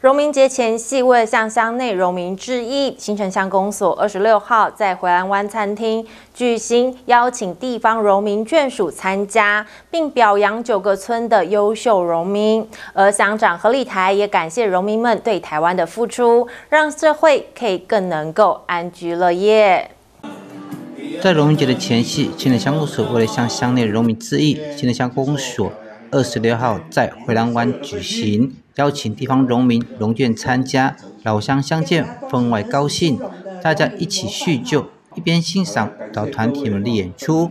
荣民节前夕，为了向乡内荣民致意，新城乡公所二十六号在回兰湾餐厅举行邀请地方荣民眷属参加，并表扬九个村的优秀荣民。而乡长何立台也感谢荣民们对台湾的付出，让社会可以更能够安居乐业。在荣民节的前夕，新城乡公所为了向乡内荣民致意，新城乡公所二十六号在回兰湾举行。邀请地方农民、农眷参加，老乡相见，分外高兴。大家一起叙旧，一边欣赏到团体们的演出，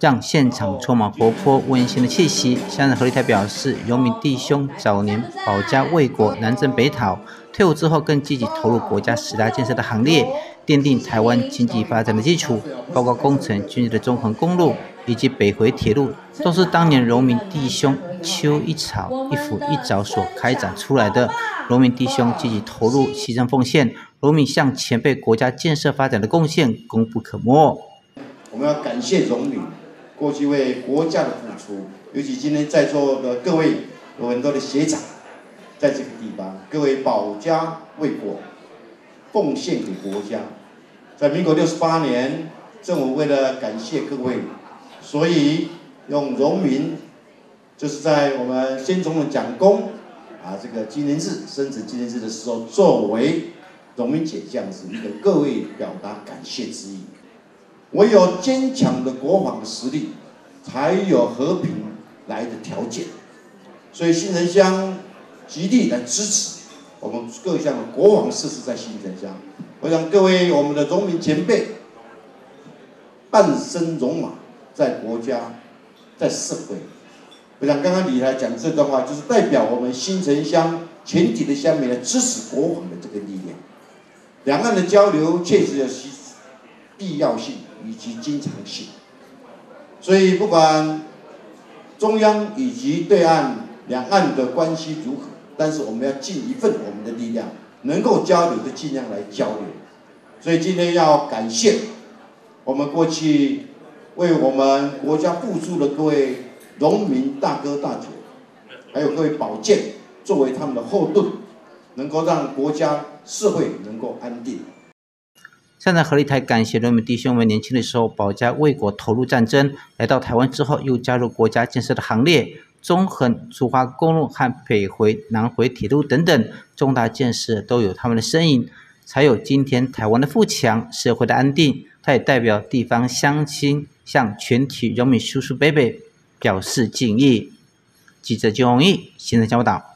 让现场充满活泼温馨的气息。乡长何立台表示，农民弟兄早年保家卫国、南征北讨，退伍之后更积极投入国家十大建设的行列，奠定台湾经济发展的基础，包括工程、军事的纵横公路。以及北回铁路，都是当年农民弟兄秋一草一斧一凿所开展出来的。农民弟兄积极投入、牺牲奉献，农民向前辈国家建设发展的贡献功不可没。我们要感谢农民过去为国家的付出，尤其今天在座的各位有很多的学长，在这个地方，各位保家卫国，奉献给国家。在民国六十八年，政府为了感谢各位。所以用农民，就是在我们先总统讲功啊，这个纪念日、生辰纪念日的时候，作为农民节这样子，一个各位表达感谢之意。唯有坚强的国防实力，才有和平来的条件。所以新城乡极力来支持我们各项的国防设施在新城乡。我想各位我们的农民前辈，半生戎马。在国家，在社会，我想刚刚李台讲这段话，就是代表我们新城乡全体的乡民来支持国防的这个力量。两岸的交流确实有其必要性以及经常性，所以不管中央以及对岸两岸的关系如何，但是我们要尽一份我们的力量，能够交流的尽量来交流。所以今天要感谢我们过去。为我们国家付出的各位农民大哥大姐，还有各位保健，作为他们的后盾，能够让国家社会能够安定。现在何立台感谢农民弟兄们年轻的时候保家卫国、投入战争，来到台湾之后又加入国家建设的行列，中横、竹华公路和北回、南回铁路等等重大建设都有他们的身影，才有今天台湾的富强、社会的安定。他也代表地方乡亲。向全体人民叔叔伯伯表示敬意。记者金宏义，新闻报道。